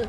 Here!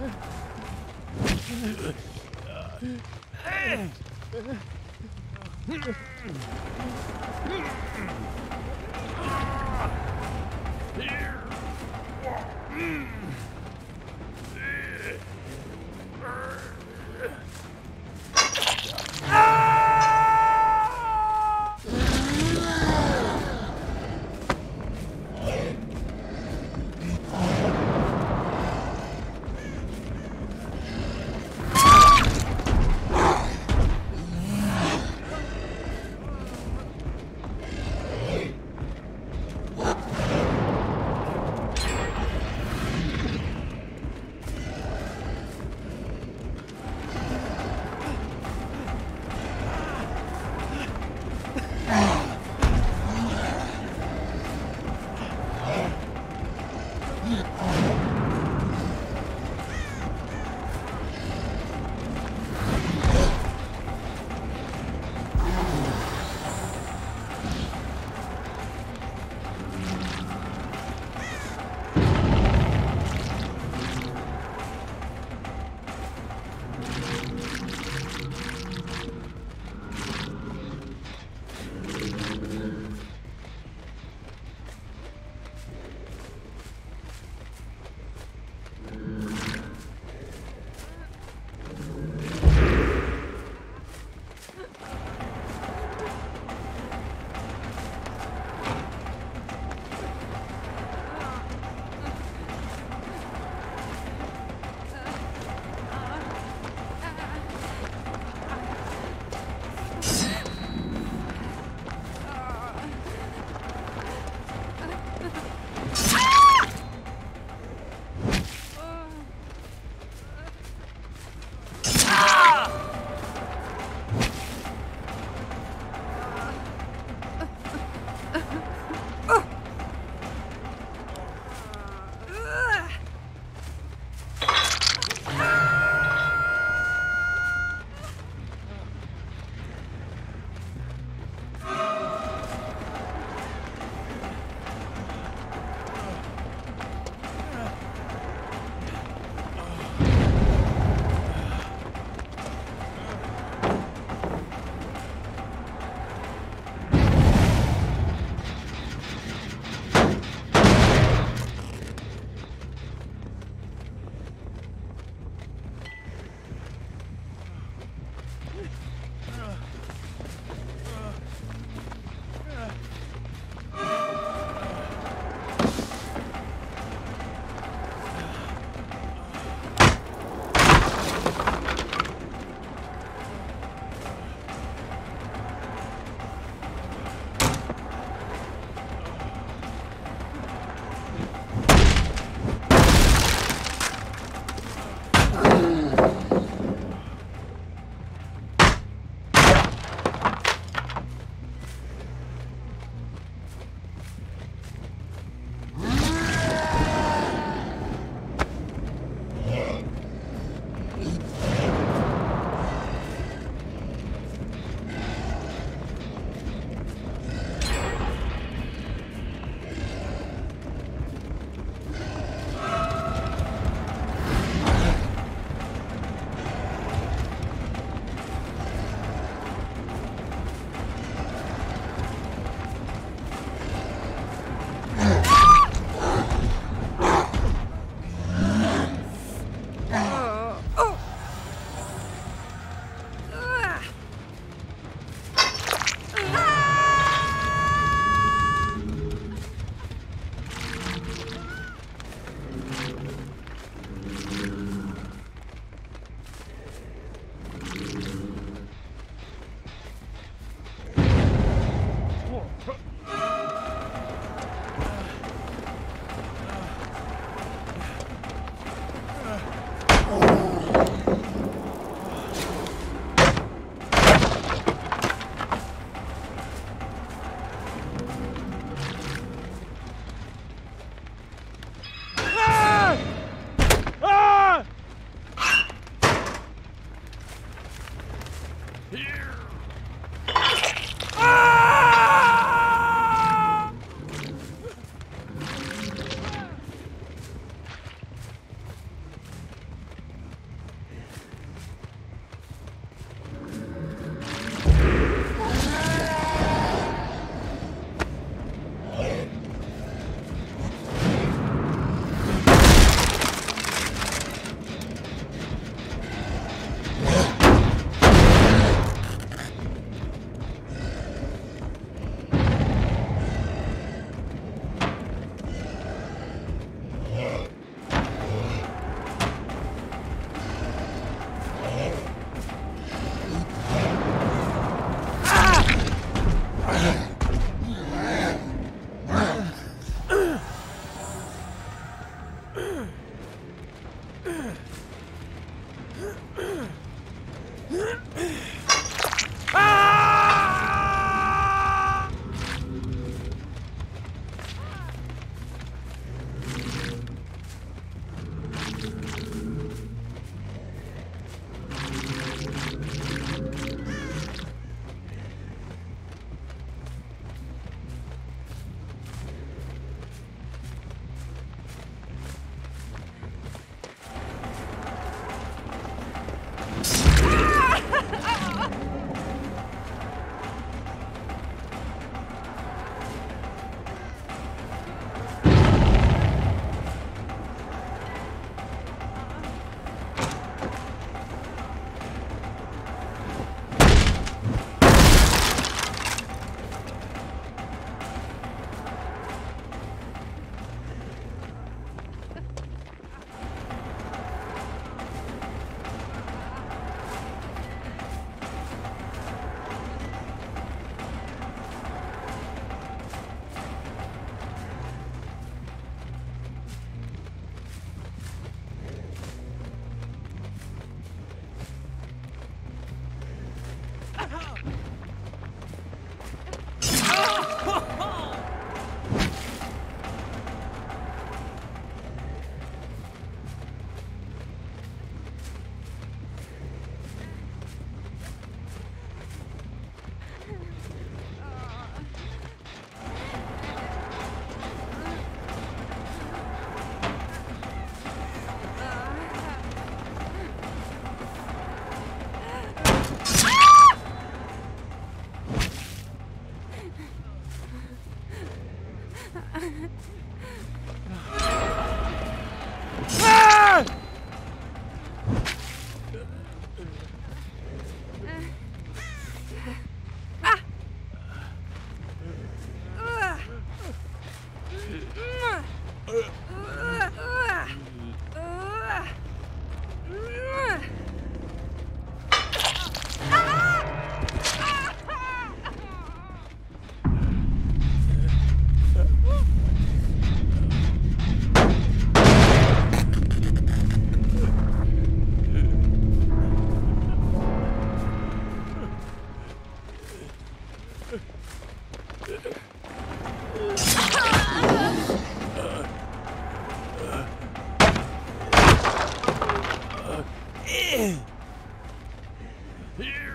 Hmm.